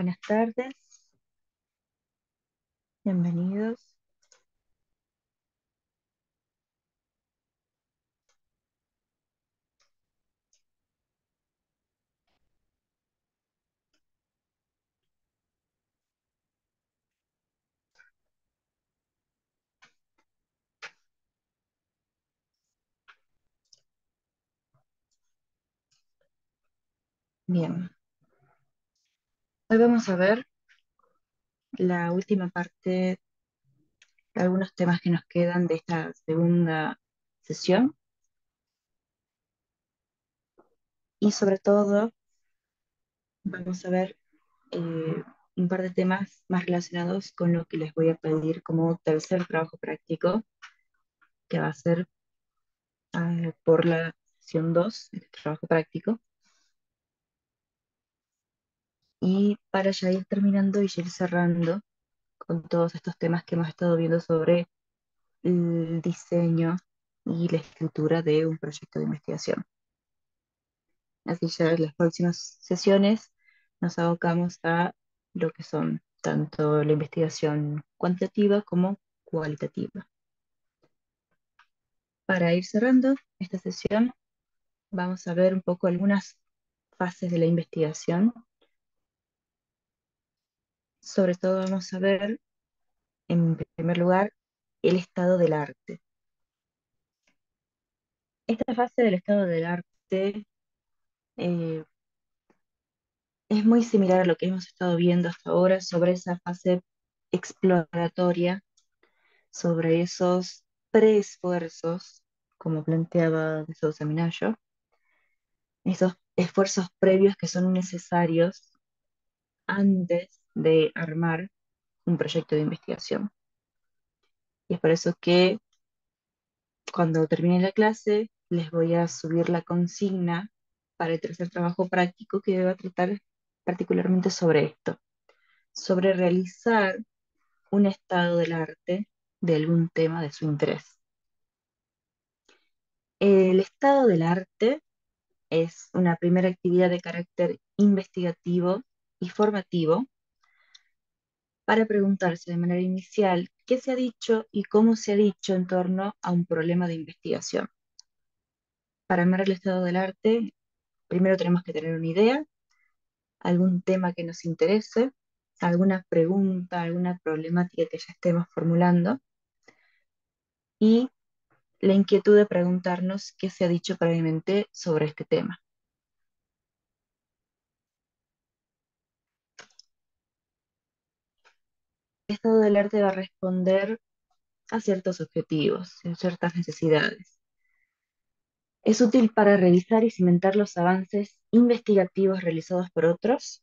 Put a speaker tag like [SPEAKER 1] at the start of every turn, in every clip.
[SPEAKER 1] Buenas tardes, bienvenidos. Bien, hoy vamos a ver la última parte algunos temas que nos quedan de esta segunda sesión y sobre todo vamos a ver eh, un par de temas más relacionados con lo que les voy a pedir como tercer trabajo práctico, que va a ser ah, por la sesión 2, el trabajo práctico. Y para ya ir terminando y ya ir cerrando con todos estos temas que hemos estado viendo sobre el diseño y la escritura de un proyecto de investigación. Así ya en las próximas sesiones nos abocamos a lo que son tanto la investigación cuantitativa como cualitativa. Para ir cerrando esta sesión, vamos a ver un poco algunas fases de la investigación. Sobre todo vamos a ver, en primer lugar, el estado del arte. Esta fase del estado del arte eh, es muy similar a lo que hemos estado viendo hasta ahora sobre esa fase exploratoria, sobre esos preesfuerzos, como planteaba de Sousa esos esfuerzos previos que son necesarios antes de armar un proyecto de investigación. Y es por eso que cuando termine la clase les voy a subir la consigna para el tercer trabajo práctico que va a tratar particularmente sobre esto, sobre realizar un estado del arte de algún tema de su interés. El estado del arte es una primera actividad de carácter investigativo y formativo para preguntarse de manera inicial qué se ha dicho y cómo se ha dicho en torno a un problema de investigación. Para armar el estado del arte, primero tenemos que tener una idea, algún tema que nos interese, alguna pregunta, alguna problemática que ya estemos formulando y la inquietud de preguntarnos qué se ha dicho previamente sobre este tema. Estado del arte va a responder a ciertos objetivos, a ciertas necesidades. Es útil para revisar y cimentar los avances investigativos realizados por otros.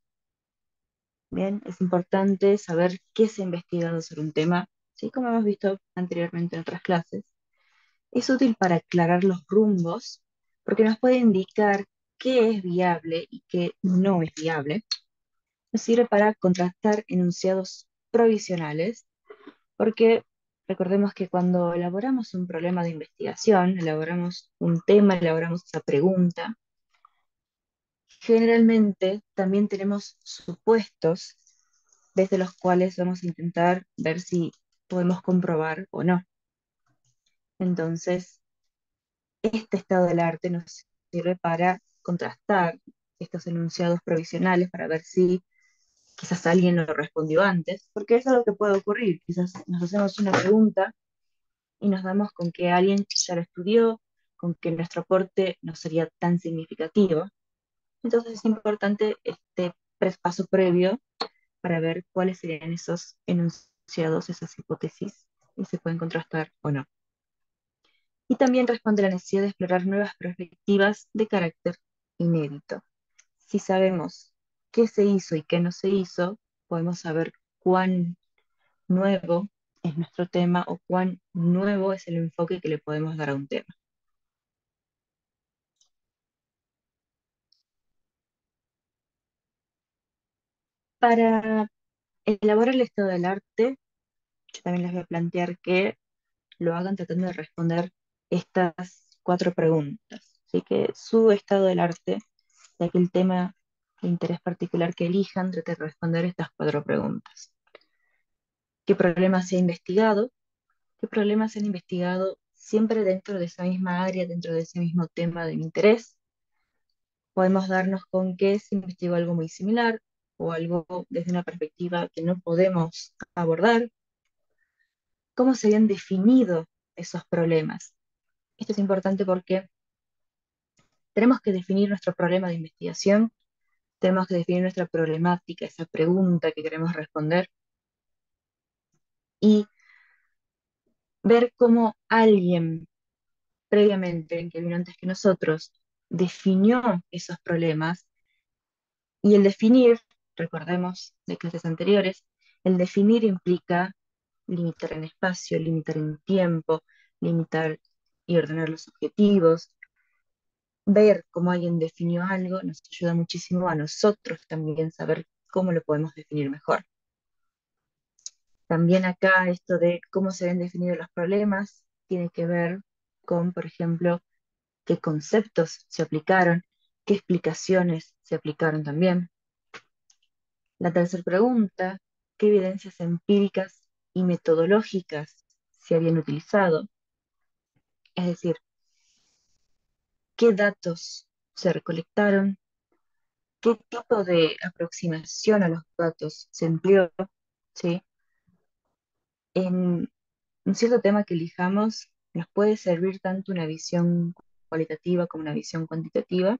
[SPEAKER 1] Bien, es importante saber qué se ha investigado sobre un tema, ¿sí? como hemos visto anteriormente en otras clases. Es útil para aclarar los rumbos, porque nos puede indicar qué es viable y qué no es viable. Nos sirve para contrastar enunciados provisionales, porque Recordemos que cuando elaboramos un problema de investigación, elaboramos un tema, elaboramos esa pregunta, generalmente también tenemos supuestos desde los cuales vamos a intentar ver si podemos comprobar o no. Entonces, este estado del arte nos sirve para contrastar estos enunciados provisionales para ver si quizás alguien lo respondió antes, porque es algo que puede ocurrir. Quizás nos hacemos una pregunta y nos damos con que alguien ya lo estudió, con que nuestro aporte no sería tan significativo. Entonces es importante este paso previo para ver cuáles serían esos enunciados, esas hipótesis, y se pueden contrastar o no. Y también responde la necesidad de explorar nuevas perspectivas de carácter inédito. Si sabemos qué se hizo y qué no se hizo, podemos saber cuán nuevo es nuestro tema o cuán nuevo es el enfoque que le podemos dar a un tema. Para elaborar el estado del arte, yo también les voy a plantear que lo hagan tratando de responder estas cuatro preguntas. Así que su estado del arte, ya que el tema de interés particular que elijan, de responder estas cuatro preguntas. ¿Qué problemas se ha investigado? ¿Qué problemas se han investigado siempre dentro de esa misma área, dentro de ese mismo tema de interés? Podemos darnos con que se investigó algo muy similar o algo desde una perspectiva que no podemos abordar. ¿Cómo se habían definido esos problemas? Esto es importante porque tenemos que definir nuestro problema de investigación, tenemos que definir nuestra problemática, esa pregunta que queremos responder, y ver cómo alguien previamente, que vino antes que nosotros, definió esos problemas, y el definir, recordemos de clases anteriores, el definir implica limitar en espacio, limitar en tiempo, limitar y ordenar los objetivos, ver cómo alguien definió algo nos ayuda muchísimo a nosotros también saber cómo lo podemos definir mejor. También acá esto de cómo se ven definidos los problemas tiene que ver con, por ejemplo, qué conceptos se aplicaron, qué explicaciones se aplicaron también. La tercera pregunta, qué evidencias empíricas y metodológicas se habían utilizado. Es decir, qué datos se recolectaron, qué tipo de aproximación a los datos se empleó, ¿sí? En un cierto tema que elijamos, nos puede servir tanto una visión cualitativa como una visión cuantitativa,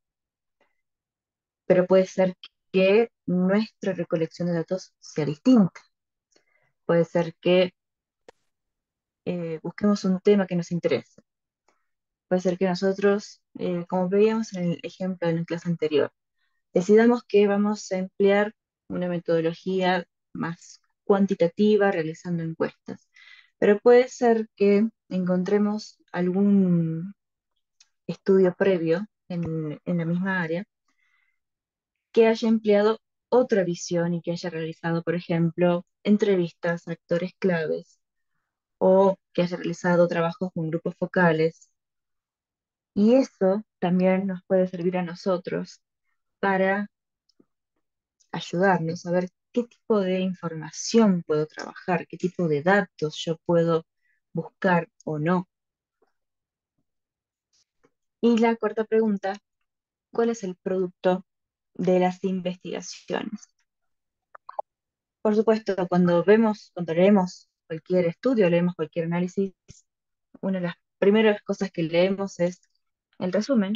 [SPEAKER 1] pero puede ser que nuestra recolección de datos sea distinta. Puede ser que eh, busquemos un tema que nos interese. Puede ser que nosotros, eh, como veíamos en el ejemplo de la clase anterior, decidamos que vamos a emplear una metodología más cuantitativa realizando encuestas. Pero puede ser que encontremos algún estudio previo en, en la misma área que haya empleado otra visión y que haya realizado, por ejemplo, entrevistas a actores claves o que haya realizado trabajos con grupos focales y eso también nos puede servir a nosotros para ayudarnos a ver qué tipo de información puedo trabajar, qué tipo de datos yo puedo buscar o no. Y la cuarta pregunta, ¿cuál es el producto de las investigaciones? Por supuesto, cuando vemos, cuando leemos cualquier estudio, leemos cualquier análisis, una de las primeras cosas que leemos es el resumen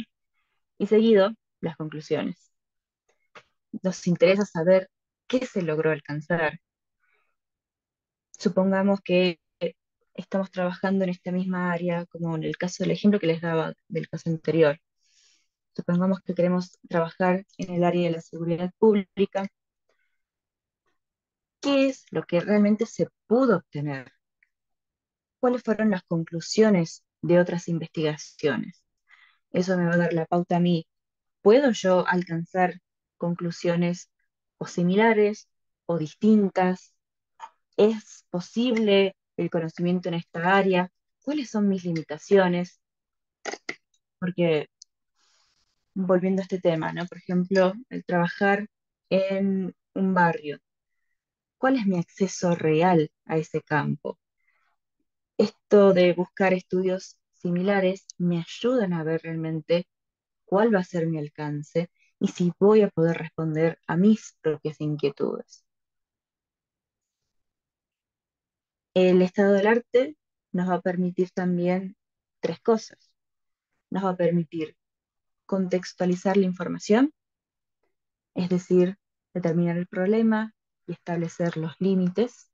[SPEAKER 1] y seguido las conclusiones. Nos interesa saber qué se logró alcanzar. Supongamos que estamos trabajando en esta misma área, como en el caso del ejemplo que les daba del caso anterior. Supongamos que queremos trabajar en el área de la seguridad pública. ¿Qué es lo que realmente se pudo obtener? ¿Cuáles fueron las conclusiones de otras investigaciones? Eso me va a dar la pauta a mí. ¿Puedo yo alcanzar conclusiones o similares o distintas? ¿Es posible el conocimiento en esta área? ¿Cuáles son mis limitaciones? Porque, volviendo a este tema, ¿no? Por ejemplo, el trabajar en un barrio. ¿Cuál es mi acceso real a ese campo? Esto de buscar estudios similares me ayudan a ver realmente cuál va a ser mi alcance y si voy a poder responder a mis propias inquietudes. El estado del arte nos va a permitir también tres cosas. Nos va a permitir contextualizar la información, es decir, determinar el problema y establecer los límites.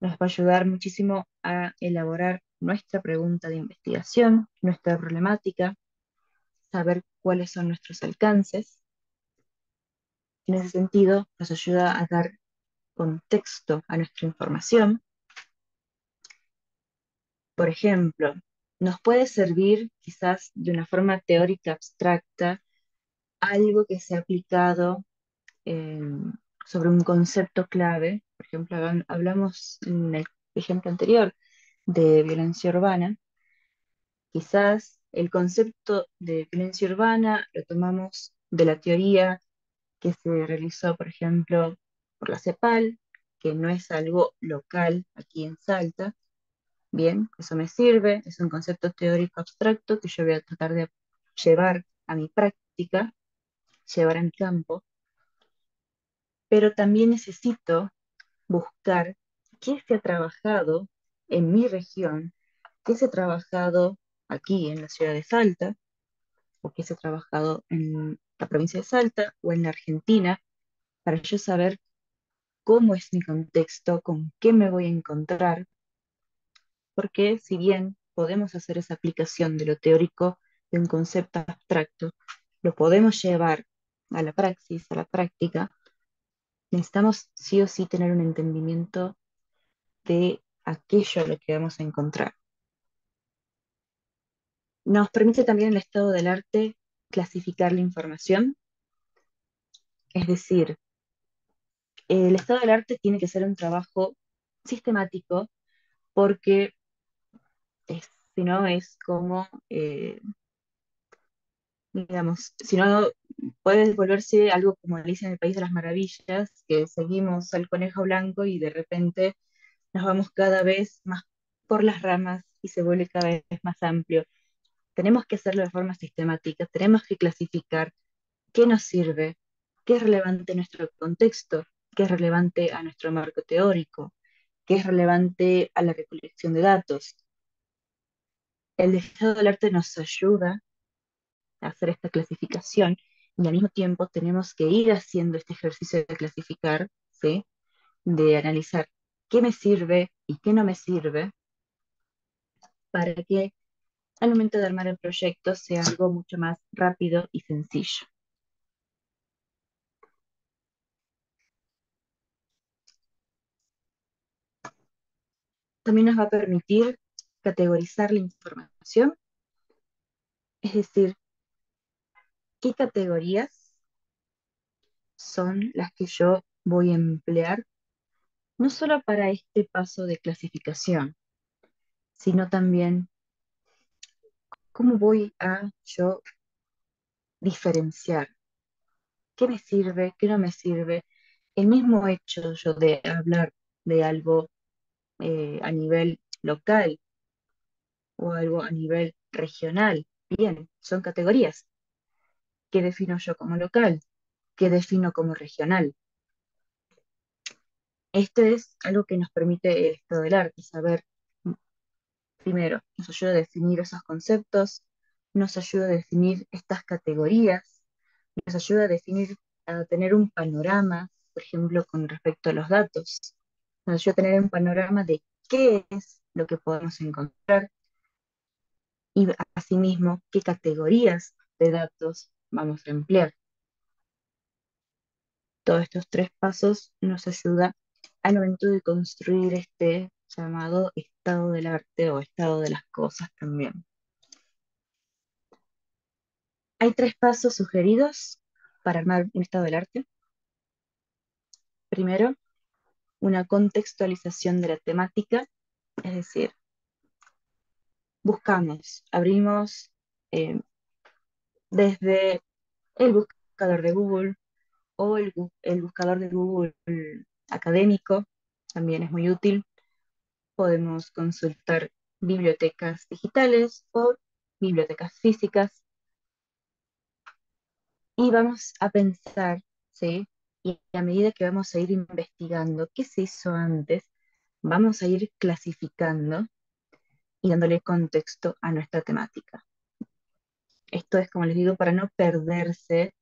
[SPEAKER 1] Nos va a ayudar muchísimo a elaborar nuestra pregunta de investigación, nuestra problemática, saber cuáles son nuestros alcances. En ese sentido, nos ayuda a dar contexto a nuestra información. Por ejemplo, nos puede servir quizás de una forma teórica abstracta algo que se ha aplicado sobre un concepto clave. Por ejemplo, hablamos en el ejemplo anterior de violencia urbana, quizás el concepto de violencia urbana lo tomamos de la teoría que se realizó, por ejemplo, por la CEPAL, que no es algo local aquí en Salta. Bien, eso me sirve, es un concepto teórico abstracto que yo voy a tratar de llevar a mi práctica, llevar a mi campo, pero también necesito buscar qué se ha trabajado en mi región, qué se ha trabajado aquí en la ciudad de Salta, o qué se ha trabajado en la provincia de Salta o en la Argentina, para yo saber cómo es mi contexto, con qué me voy a encontrar, porque si bien podemos hacer esa aplicación de lo teórico de un concepto abstracto, lo podemos llevar a la praxis, a la práctica, necesitamos sí o sí tener un entendimiento de aquello a lo que vamos a encontrar. Nos permite también el estado del arte clasificar la información, es decir, el estado del arte tiene que ser un trabajo sistemático porque si no es como, eh, digamos, si no puede volverse algo como Alicia en el País de las Maravillas, que seguimos al conejo blanco y de repente nos vamos cada vez más por las ramas y se vuelve cada vez más amplio. Tenemos que hacerlo de forma sistemática, tenemos que clasificar qué nos sirve, qué es relevante en nuestro contexto, qué es relevante a nuestro marco teórico, qué es relevante a la recolección de datos. El estado del arte nos ayuda a hacer esta clasificación y al mismo tiempo tenemos que ir haciendo este ejercicio de clasificar, ¿sí? de analizar qué me sirve y qué no me sirve, para que al momento de armar el proyecto sea algo mucho más rápido y sencillo. También nos va a permitir categorizar la información, es decir, qué categorías son las que yo voy a emplear, no solo para este paso de clasificación, sino también cómo voy a yo diferenciar qué me sirve, qué no me sirve. El mismo hecho yo de hablar de algo eh, a nivel local o algo a nivel regional. Bien, son categorías. ¿Qué defino yo como local? ¿Qué defino como regional? Esto es algo que nos permite el estado del arte, saber, primero, nos ayuda a definir esos conceptos, nos ayuda a definir estas categorías, nos ayuda a definir, a tener un panorama, por ejemplo, con respecto a los datos, nos ayuda a tener un panorama de qué es lo que podemos encontrar y asimismo qué categorías de datos vamos a emplear. Todos estos tres pasos nos ayudan al momento de construir este llamado estado del arte o estado de las cosas también. Hay tres pasos sugeridos para armar un estado del arte. Primero, una contextualización de la temática, es decir, buscamos, abrimos eh, desde el buscador de Google o el, buscador de Google académico, también es muy útil. Podemos consultar bibliotecas digitales o bibliotecas físicas. Y vamos a pensar, ¿sí? Y a medida que vamos a ir investigando qué se hizo antes, vamos a ir clasificando y dándole contexto a nuestra temática. Esto es, como les digo, para no perderse,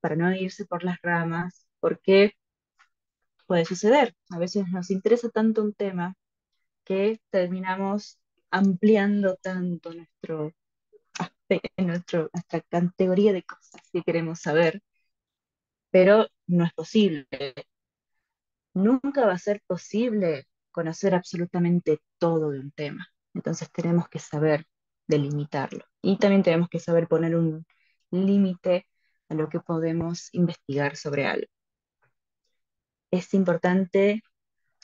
[SPEAKER 1] para no irse por las ramas, porque puede suceder. A veces nos interesa tanto un tema que terminamos ampliando tanto nuestro nuestro, nuestra categoría de cosas que queremos saber, pero no es posible. Nunca va a ser posible conocer absolutamente todo de un tema. Entonces tenemos que saber delimitarlo. Y también tenemos que saber poner un límite a lo que podemos investigar sobre algo. Es importante,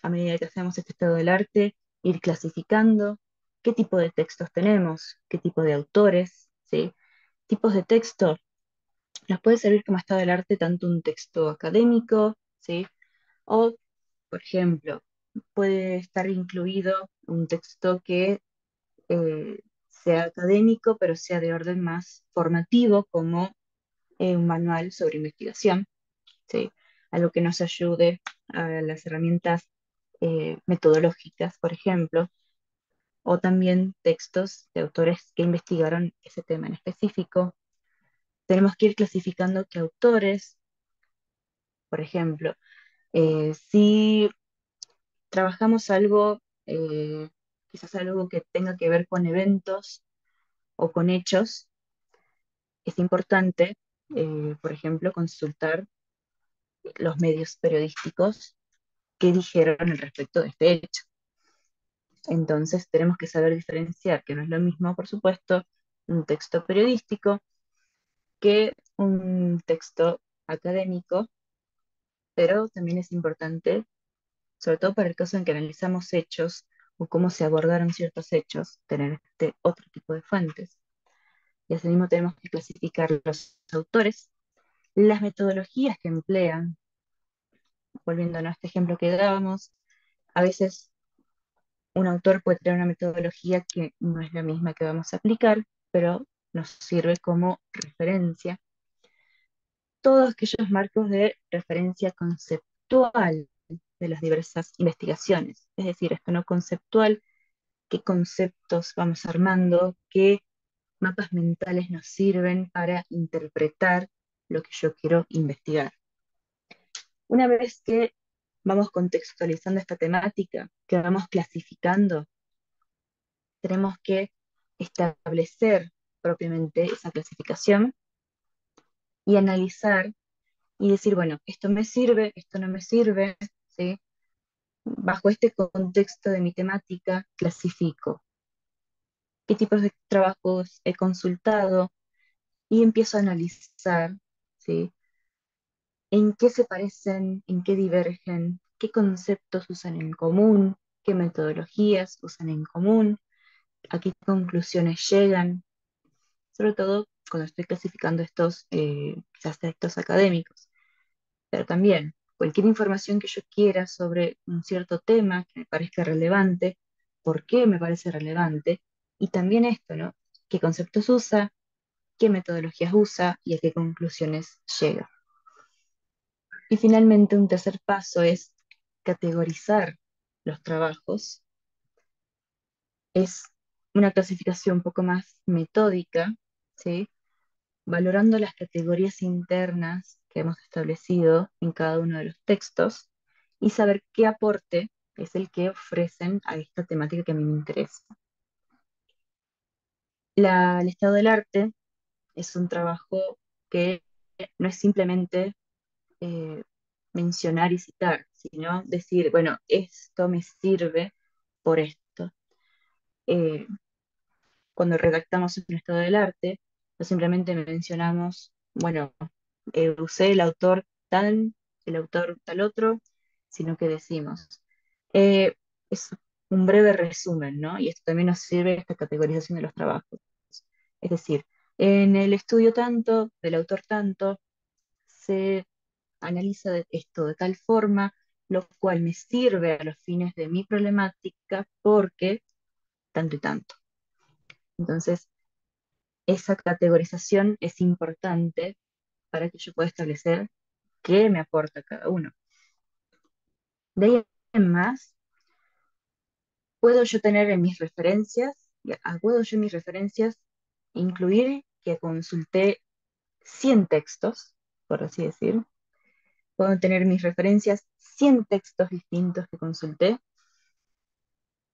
[SPEAKER 1] a medida que hacemos este estado del arte, ir clasificando qué tipo de textos tenemos, qué tipo de autores, ¿sí? Tipos de texto, Nos puede servir como estado del arte tanto un texto académico, ¿sí? O, por ejemplo, puede estar incluido un texto que eh, sea académico, pero sea de orden más formativo, como eh, un manual sobre investigación, ¿sí? Algo que nos ayude a las herramientas eh, metodológicas, por ejemplo, o también textos de autores que investigaron ese tema en específico. Tenemos que ir clasificando qué autores, por ejemplo, eh, si trabajamos algo, eh, quizás algo que tenga que ver con eventos o con hechos, es importante, por ejemplo, consultar los medios periodísticos que dijeron al respecto de este hecho. Entonces tenemos que saber diferenciar, que no es lo mismo, por supuesto, un texto periodístico que un texto académico, pero también es importante, sobre todo para el caso en que analizamos hechos o cómo se abordaron ciertos hechos, tener este otro tipo de fuentes. Y asimismo tenemos que clasificar los autores, las metodologías que emplean. Volviendo a este ejemplo que dábamos, a veces un autor puede tener una metodología que no es la misma que vamos a aplicar, pero nos sirve como referencia. Todos aquellos marcos de referencia conceptual de las diversas investigaciones, es decir, esto no conceptual, qué conceptos vamos armando, qué mapas mentales nos sirven para interpretar lo que yo quiero investigar. Una vez que vamos contextualizando esta temática, que vamos clasificando, tenemos que establecer propiamente esa clasificación y analizar y decir, bueno, esto me sirve, esto no me sirve. Bajo este contexto de mi temática, clasifico qué tipos de trabajos he consultado y empiezo a analizar, ¿sí? En qué se parecen, en qué divergen, qué conceptos usan en común, qué metodologías usan en común, a qué conclusiones llegan, sobre todo cuando estoy clasificando estos eh, aspectos académicos. Pero también cualquier información que yo quiera sobre un cierto tema que me parezca relevante, por qué me parece relevante, y también esto, ¿no? ¿Qué conceptos usa? ¿Qué metodologías usa? ¿Y a qué conclusiones llega? Y finalmente un tercer paso es categorizar los trabajos. Es una clasificación un poco más metódica, ¿sí? valorando las categorías internas que hemos establecido en cada uno de los textos y saber qué aporte es el que ofrecen a esta temática que a mí me interesa. el estado del arte es un trabajo que no es simplemente eh, mencionar y citar, sino decir, bueno, esto me sirve por esto. Eh, cuando redactamos un estado del arte, no simplemente mencionamos, bueno, eh, usé el autor tal, el autor tal otro, sino que decimos, es un breve resumen, ¿no? Y esto también nos sirve esta categorización de los trabajos. Es decir, en el estudio tanto, del autor tanto, se analiza esto de tal forma, lo cual me sirve a los fines de mi problemática porque tanto y tanto. Entonces, esa categorización es importante para que yo pueda establecer qué me aporta cada uno. De ahí en más, puedo yo tener en mis referencias, puedo yo en mis referencias incluir que consulté 100 textos, por así decir. Puedo tener mis referencias 100 textos distintos que consulté,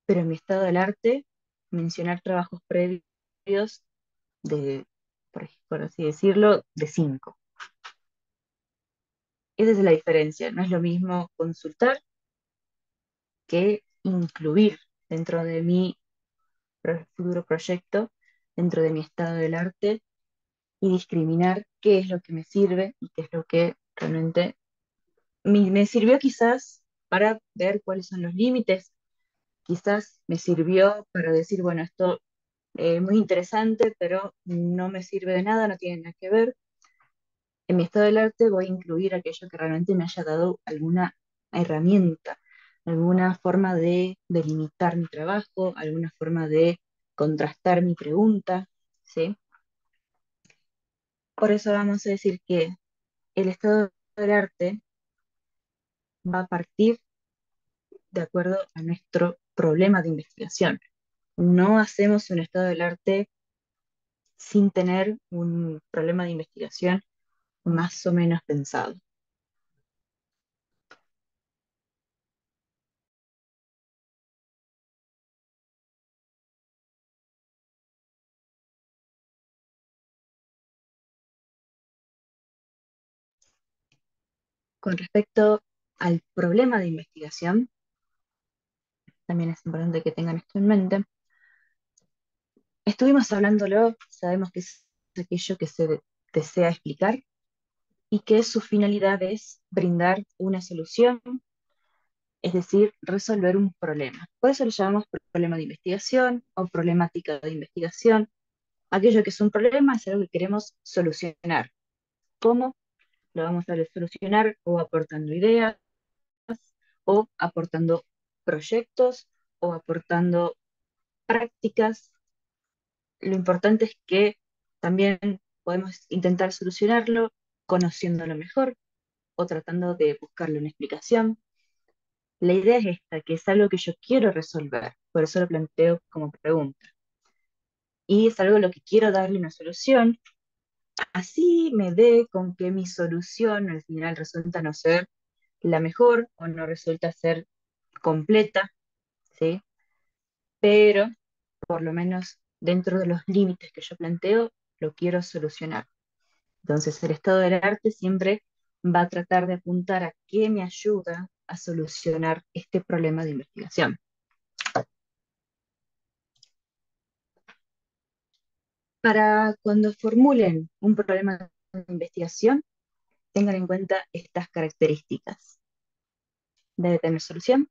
[SPEAKER 1] pero en mi estado del arte mencionar trabajos previos de, por, así decirlo, de cinco. Esa es la diferencia. No es lo mismo consultar que incluir dentro de mi futuro proyecto, dentro de mi estado del arte, y discriminar qué es lo que me sirve y qué es lo que realmente me, sirvió quizás para ver cuáles son los límites, quizás me sirvió para decir, bueno, esto eh, muy interesante, pero no me sirve de nada, no tiene nada que ver. En mi estado del arte voy a incluir aquello que realmente me haya dado alguna herramienta, alguna forma de delimitar mi trabajo, alguna forma de contrastar mi pregunta, ¿sí? Por eso vamos a decir que el estado del arte va a partir de acuerdo a nuestro problema de investigación. No hacemos un estado del arte sin tener un problema de investigación más o menos pensado. Con respecto al problema de investigación, también es importante que tengan esto en mente. Estuvimos hablándolo, sabemos que es aquello que se desea explicar y que su finalidad es brindar una solución, es decir, resolver un problema. Por eso lo llamamos problema de investigación o problemática de investigación. Aquello que es un problema es algo que queremos solucionar. ¿Cómo? Lo vamos a solucionar o aportando ideas, o aportando proyectos, o aportando prácticas. Lo importante es que también podemos intentar solucionarlo conociéndolo mejor o tratando de buscarle una explicación. La idea es esta, que es algo que yo quiero resolver, por eso lo planteo como pregunta. Y es algo a lo que quiero darle una solución, así me dé con que mi solución al final resulta no ser la mejor o no resulta ser completa, ¿sí? Pero por lo menos dentro de los límites que yo planteo, lo quiero solucionar. Entonces el estado del arte siempre va a tratar de apuntar a qué me ayuda a solucionar este problema de investigación. Para cuando formulen un problema de investigación, tengan en cuenta estas características. Debe tener solución,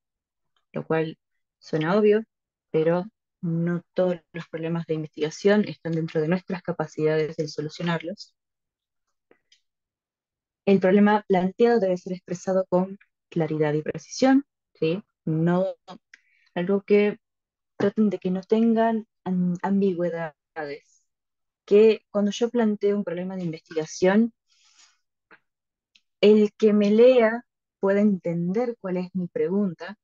[SPEAKER 1] lo cual suena obvio, pero no todos los problemas de investigación están dentro de nuestras capacidades de solucionarlos. El problema planteado debe ser expresado con claridad y precisión, ¿sí? No, algo que traten de que no tengan ambigüedades, que cuando yo planteo un problema de investigación, el que me lea pueda entender cuál es mi pregunta,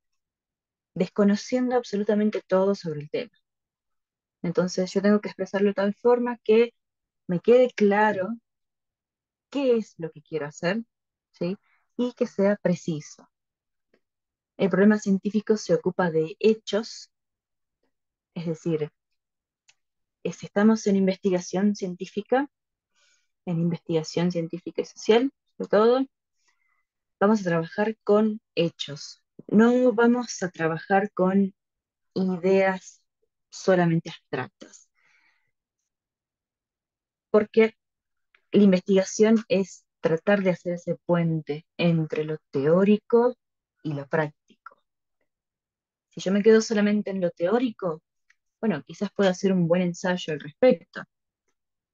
[SPEAKER 1] desconociendo absolutamente todo sobre el tema. Entonces yo tengo que expresarlo de tal forma que me quede claro qué es lo que quiero hacer, ¿sí? Y que sea preciso. El problema científico se ocupa de hechos, es decir, si estamos en investigación científica, en investigación científica y social, sobre todo, vamos a trabajar con hechos. No vamos a trabajar con ideas solamente abstractas. Porque la investigación es tratar de hacer ese puente entre lo teórico y lo práctico. Si yo me quedo solamente en lo teórico, bueno, quizás pueda hacer un buen ensayo al respecto,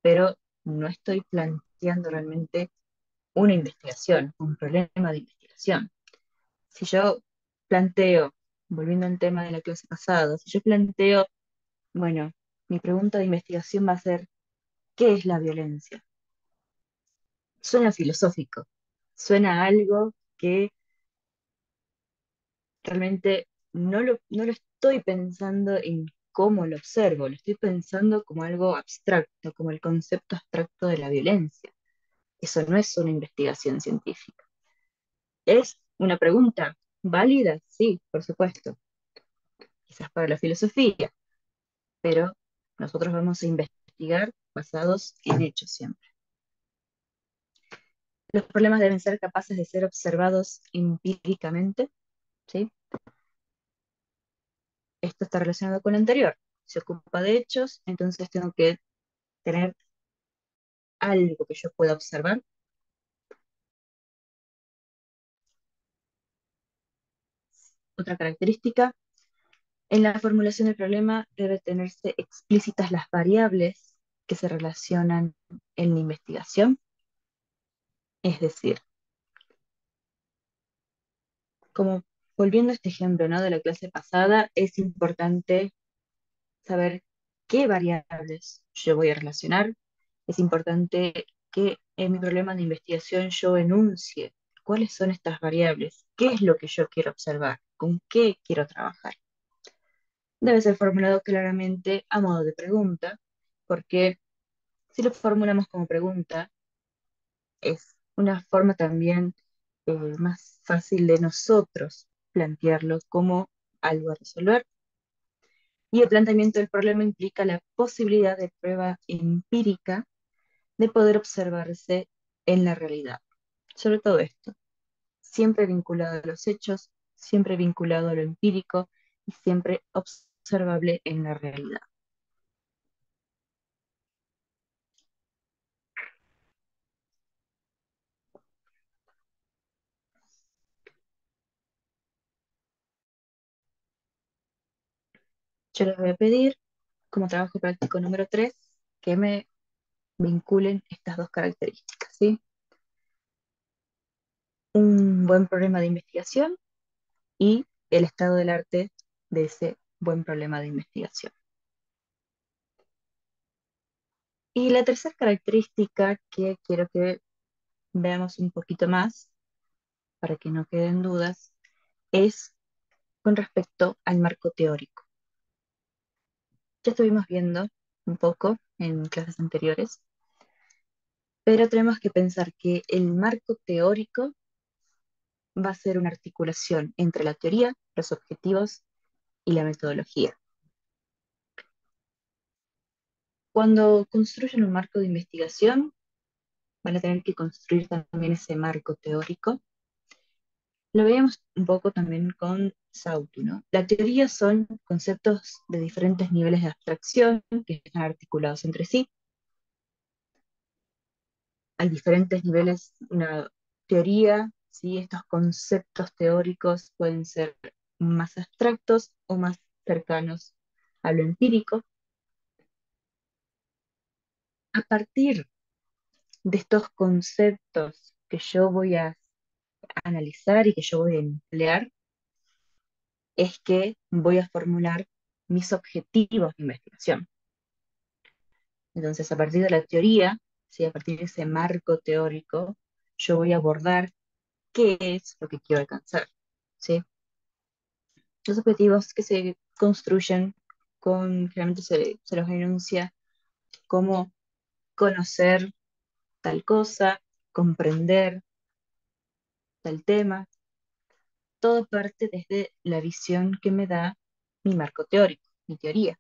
[SPEAKER 1] pero no estoy planteando realmente una investigación, un problema de investigación. Si yo planteo, volviendo al tema de la clase pasada, si yo planteo, bueno, mi pregunta de investigación va a ser, ¿qué es la violencia? suena filosófico, suena algo que realmente no lo, no lo estoy pensando en cómo lo observo, lo estoy pensando como algo abstracto, como el concepto abstracto de la violencia. Eso no es una investigación científica. ¿Es una pregunta válida? Sí, por supuesto. Quizás para la filosofía, pero nosotros vamos a investigar basados en hechos siempre. Los problemas deben ser capaces de ser observados empíricamente, ¿sí? Esto está relacionado con lo anterior. Se ocupa de hechos, entonces tengo que tener algo que yo pueda observar. Otra característica, en la formulación del problema debe tenerse explícitas las variables que se relacionan en la investigación Es decir, como volviendo a este ejemplo, ¿no? de la clase pasada, es importante saber qué variables yo voy a relacionar. Es importante que en mi problema de investigación yo enuncie cuáles son estas variables, qué es lo que yo quiero observar, con qué quiero trabajar. Debe ser formulado claramente a modo de pregunta, porque si lo formulamos como pregunta, es una forma también eh, más fácil de nosotros plantearlo como algo a resolver. Y el planteamiento del problema implica la posibilidad de prueba empírica de poder observarse en la realidad. Sobre todo esto, siempre vinculado a los hechos, siempre vinculado a lo empírico y siempre observable en la realidad. Yo les voy a pedir, como trabajo práctico número 3, que me vinculen estas dos características, ¿sí? Un buen problema de investigación y el estado del arte de ese buen problema de investigación. Y la tercera característica que quiero que veamos un poquito más, para que no queden dudas, es con respecto al marco teórico. Ya estuvimos viendo un poco en clases anteriores, pero tenemos que pensar que el marco teórico va a ser una articulación entre la teoría, los objetivos y la metodología. Cuando construyen un marco de investigación, van a tener que construir también ese marco teórico. Lo veíamos un poco también con Sautu, ¿no? La teoría son conceptos de diferentes niveles de abstracción que están articulados entre sí. Hay diferentes niveles, una teoría, ¿sí? estos conceptos teóricos pueden ser más abstractos o más cercanos a lo empírico. A partir de estos conceptos que yo voy a analizar y que yo voy a emplear, es que voy a formular mis objetivos de investigación. Entonces, a partir de la teoría, ¿sí? a partir de ese marco teórico, yo voy a abordar qué es lo que quiero alcanzar. ¿sí? Los objetivos que se construyen con, generalmente se, se los enuncia como conocer tal cosa, comprender tal tema, todo parte desde la visión que me da mi marco teórico, mi teoría.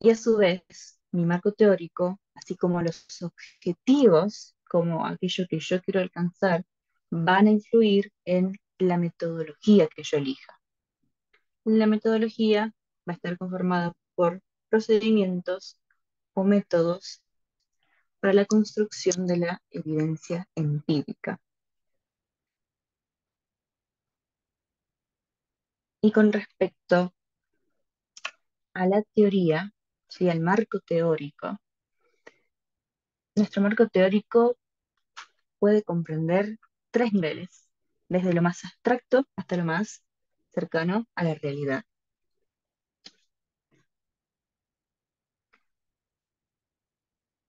[SPEAKER 1] Y a su vez, mi marco teórico, así como los objetivos, como aquello que yo quiero alcanzar, van a influir en la metodología que yo elija. La metodología va a estar conformada por procedimientos o métodos para la construcción de la evidencia empírica. Y con respecto a la teoría, ¿sí? al marco teórico, nuestro marco teórico puede comprender tres niveles, desde lo más abstracto hasta lo más cercano a la realidad.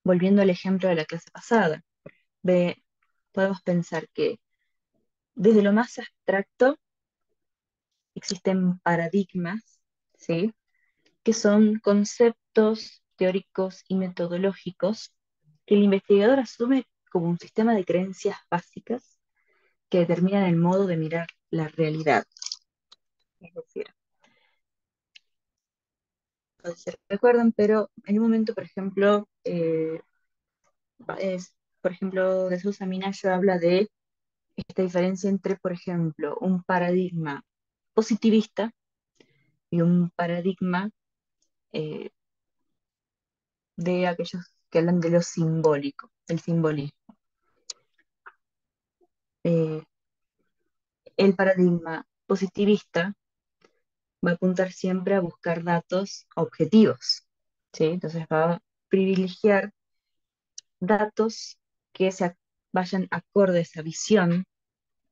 [SPEAKER 1] Volviendo al ejemplo de la clase pasada, podemos pensar que desde lo más abstracto existen paradigmas, ¿sí? que son conceptos teóricos y metodológicos que el investigador asume como un sistema de creencias básicas que determinan el modo de mirar la realidad. Es decir, no sé si recuerdan, pero en un momento, por ejemplo, eh, por ejemplo, de Sousa Minayo habla de esta diferencia entre, por ejemplo, un paradigma positivista y un paradigma eh, de aquellos que hablan de lo simbólico, el simbolismo. Eh, el paradigma positivista va a apuntar siempre a buscar datos objetivos, ¿sí? Entonces va a privilegiar datos que se vayan acorde a esa visión,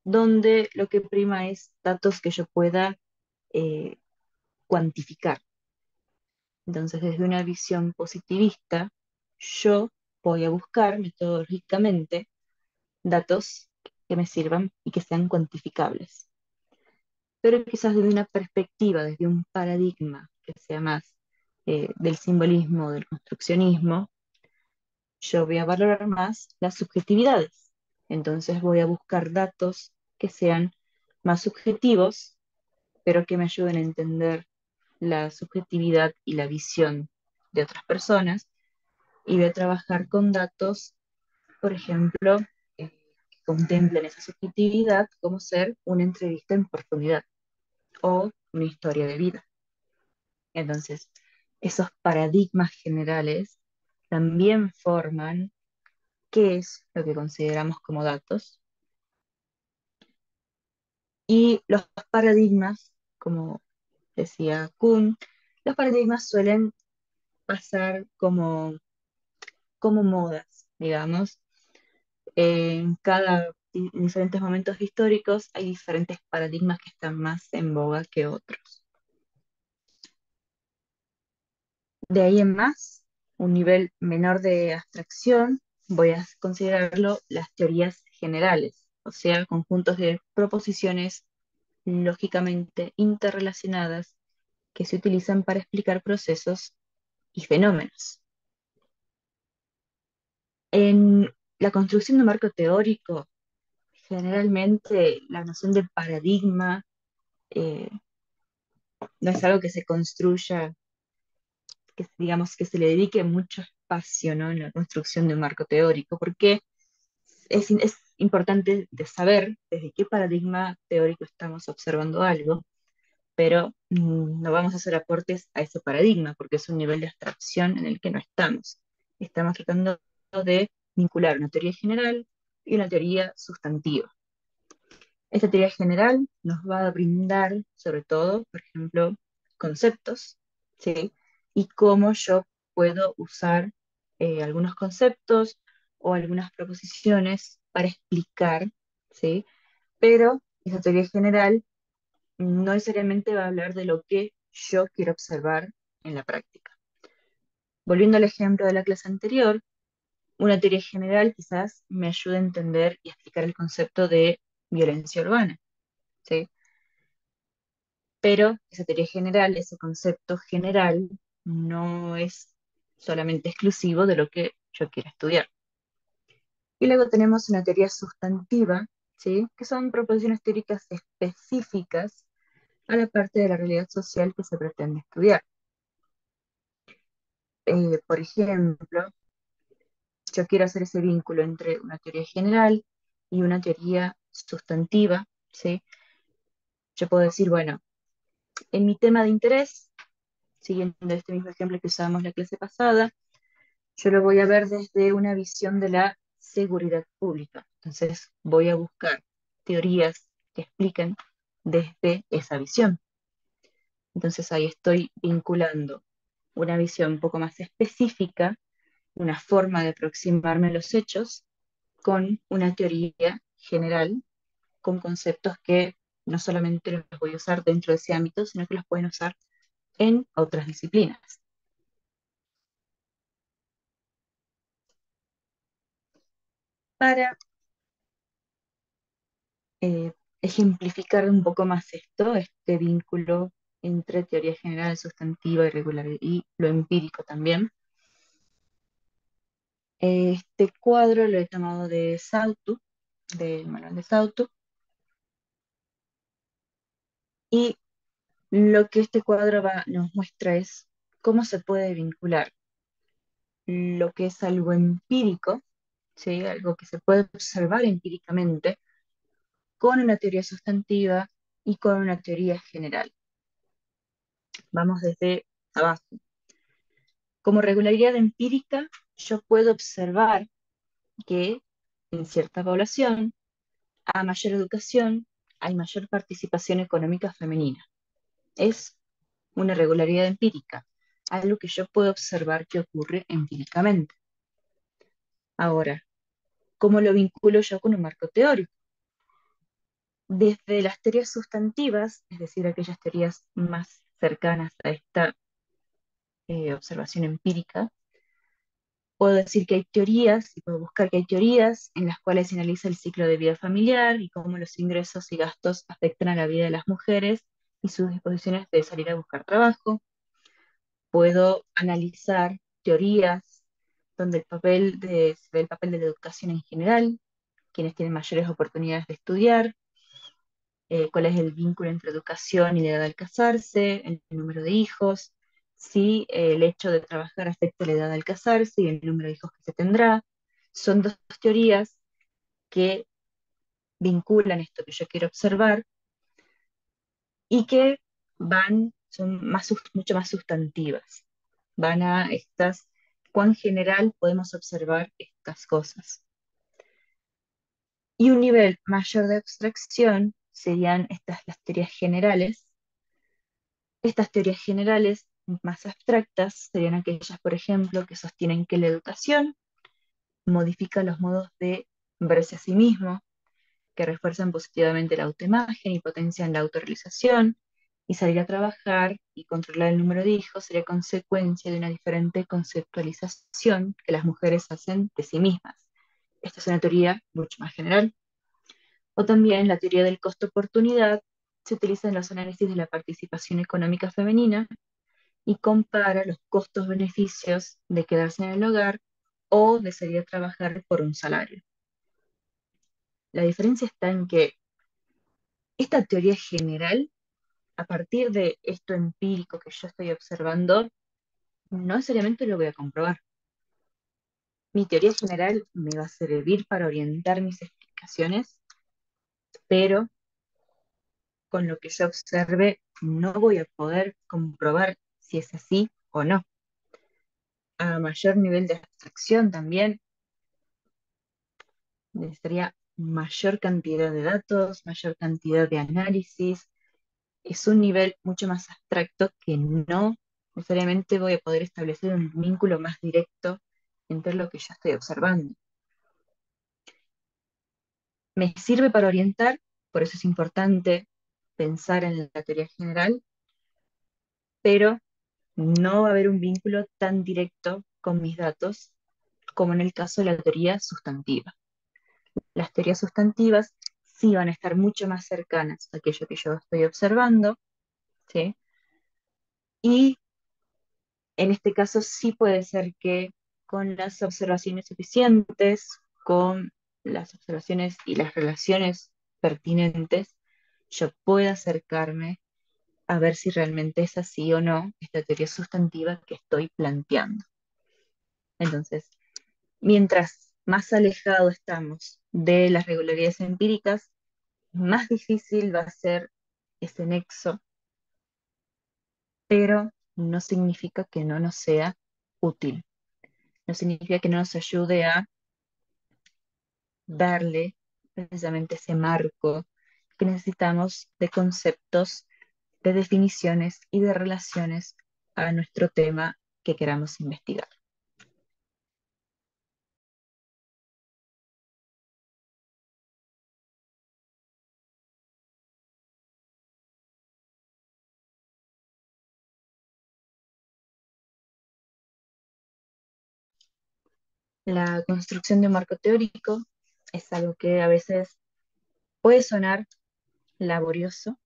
[SPEAKER 1] donde lo que prima es datos que yo pueda eh, cuantificar. Entonces, desde una visión positivista, yo voy a buscar metodológicamente datos que me sirvan y que sean cuantificables. Pero quizás desde una perspectiva, desde un paradigma que sea más eh, del simbolismo, del construccionismo, yo voy a valorar más las subjetividades. Entonces voy a buscar datos que sean más subjetivos, pero que me ayuden a entender la subjetividad y la visión de otras personas. Y voy a trabajar con datos, por ejemplo, eh, que contemplen esa subjetividad como ser una entrevista en profundidad o una historia de vida. Entonces, esos paradigmas generales también forman qué es lo que consideramos como datos. Y los paradigmas, como decía Kuhn, los paradigmas suelen pasar como, como modas, digamos. En cada en diferentes momentos históricos hay diferentes paradigmas que están más en boga que otros. De ahí en más, un nivel menor de abstracción, voy a considerarlo las teorías generales, o sea, conjuntos de proposiciones lógicamente interrelacionadas que se utilizan para explicar procesos y fenómenos. En la construcción de un marco teórico, generalmente la noción de paradigma eh, no es algo que se construya, que digamos que se le dedique mucho espacio en la construcción de un marco teórico, porque es, es importante de saber desde qué paradigma teórico estamos observando algo, pero mm, no vamos a hacer aportes a ese paradigma, porque es un nivel de abstracción en el que no estamos. Estamos tratando de vincular una teoría general y una teoría sustantiva. Esta teoría general nos va a brindar, sobre todo, por ejemplo, conceptos, ¿sí? Y cómo yo puedo usar eh, algunos conceptos o algunas proposiciones para explicar, ¿sí? Pero esa teoría general no necesariamente va a hablar de lo que yo quiero observar en la práctica. Volviendo al ejemplo de la clase anterior, una teoría general quizás me ayude a entender y explicar el concepto de violencia urbana, ¿sí? Pero esa teoría general, ese concepto general, no es solamente exclusivo de lo que yo quiero estudiar. Y luego tenemos una teoría sustantiva, ¿sí? que son proposiciones teóricas específicas a la parte de la realidad social que se pretende estudiar. Eh, por ejemplo, yo quiero hacer ese vínculo entre una teoría general y una teoría sustantiva, ¿sí? Yo puedo decir, bueno, en mi tema de interés, siguiendo este mismo ejemplo que usábamos la clase pasada, yo lo voy a ver desde una visión de la seguridad pública. Entonces voy a buscar teorías que expliquen desde esa visión. Entonces ahí estoy vinculando una visión un poco más específica, una forma de aproximarme a los hechos, con una teoría general, con conceptos que no solamente los voy a usar dentro de ese ámbito, sino que los pueden usar en otras disciplinas. Para eh, ejemplificar un poco más esto, este vínculo entre teoría general, sustantiva, irregular y lo empírico también. Este cuadro lo he tomado de Sautu, del manual de Sautu. Y lo que este cuadro nos muestra es cómo se puede vincular lo que es algo empírico, ¿sí? algo que se puede observar empíricamente, con una teoría sustantiva y con una teoría general. Vamos desde abajo. Como regularidad empírica, yo puedo observar que en cierta población, a mayor educación, hay mayor participación económica femenina. Es una regularidad empírica, algo que yo puedo observar que ocurre empíricamente. Ahora, cómo lo vinculo yo con un marco teórico. Desde las teorías sustantivas, es decir, aquellas teorías más cercanas a esta eh, observación empírica, puedo decir que hay teorías y puedo buscar que hay teorías en las cuales se analiza el ciclo de vida familiar y cómo los ingresos y gastos afectan a la vida de las mujeres y sus disposiciones de salir a buscar trabajo. Puedo analizar teorías donde el papel de, se ve el papel de la educación en general, quienes tienen mayores oportunidades de estudiar, eh, cuál es el vínculo entre educación y la edad de casarse, el número de hijos, si el hecho de trabajar afecta la edad de casarse y el número de hijos que se tendrá. Son dos teorías que vinculan esto que yo quiero observar y que van, son mucho más sustantivas. Van a estas, cuán general podemos observar estas cosas. Y un nivel mayor de abstracción serían estas las teorías generales. Estas teorías generales más abstractas serían aquellas, por ejemplo, que sostienen que la educación modifica los modos de verse a sí mismo, que refuerzan positivamente la autoimagen y potencian la autorrealización, y salir a trabajar y controlar el número de hijos sería consecuencia de una diferente conceptualización que las mujeres hacen de sí mismas. Esta es una teoría mucho más general. O también la teoría del costo-oportunidad se utiliza en los análisis de la participación económica femenina y compara los costos-beneficios de quedarse en el hogar o de salir a trabajar por un salario. La diferencia está en que esta teoría general, a partir de esto empírico que yo estoy observando, no necesariamente lo voy a comprobar. Mi teoría general me va a servir para orientar mis explicaciones, pero con lo que yo observe no voy a poder comprobar si es así o no. A mayor nivel de abstracción también necesitaría mayor cantidad de datos, mayor cantidad de análisis. Es un nivel mucho más abstracto que no necesariamente voy a poder establecer un vínculo más directo entre lo que yo estoy observando. Me sirve para orientar, por eso es importante pensar en la teoría general, pero no va a haber un vínculo tan directo con mis datos como en el caso de la teoría sustantiva. Las teorías sustantivas sí van a estar mucho más cercanas a aquello que yo estoy observando, ¿sí? Y en este caso sí puede ser que con las observaciones suficientes, con las observaciones y las relaciones pertinentes, yo pueda acercarme a ver si realmente es así o no esta teoría sustantiva que estoy planteando. Entonces, mientras más alejado estamos de las regularidades empíricas, más difícil va a ser ese nexo, pero no significa que no nos sea útil, no significa que no nos ayude a darle precisamente ese marco que necesitamos de conceptos de definiciones y de relaciones a nuestro tema que queramos investigar. La construcción de un marco teórico es algo que a veces puede sonar laborioso,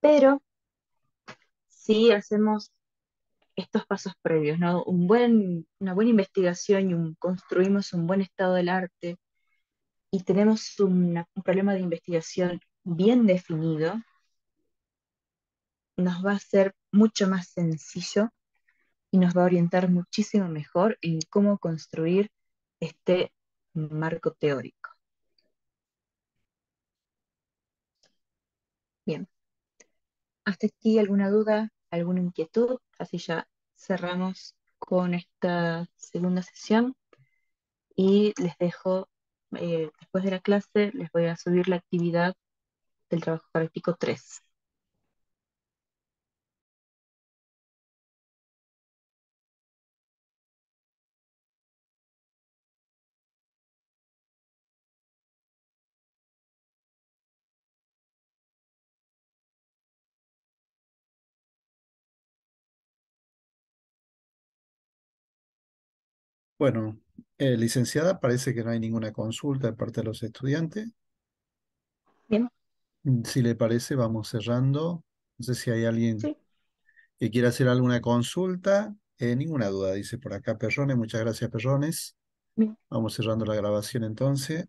[SPEAKER 1] pero si hacemos estos pasos previos, ¿no? Un buen, una buena investigación y construimos un buen estado del arte y tenemos un problema de investigación bien definido, nos va a ser mucho más sencillo y nos va a orientar muchísimo mejor en cómo construir este marco teórico. Bien. ¿Hasta aquí alguna duda, alguna inquietud? Así ya cerramos con esta segunda sesión y les dejo, eh, después de la clase, les voy a subir la actividad del trabajo práctico 3.
[SPEAKER 2] Bueno, eh, licenciada, parece que no hay ninguna consulta de parte de los estudiantes.
[SPEAKER 1] Bien,
[SPEAKER 2] Mm, Si le parece, vamos cerrando. No sé si hay alguien
[SPEAKER 1] sí,
[SPEAKER 2] que quiera hacer alguna consulta. Eh, ninguna duda, dice por acá Perrones. Muchas gracias, Perrones.
[SPEAKER 1] bien.
[SPEAKER 2] Vamos cerrando la grabación entonces.